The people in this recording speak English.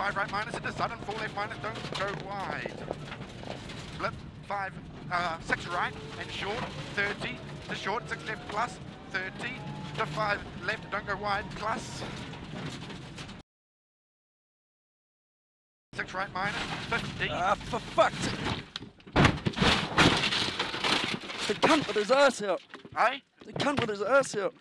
Five right minus into sudden, four left minus, don't go wide. Flip, five, uh, six right and short, 30 to short, six left plus, 30 to five left, don't go wide, plus. Six right minus, 50. Ah, for fuck's. The cunt with his ass out. Aye? The cunt with his ass out.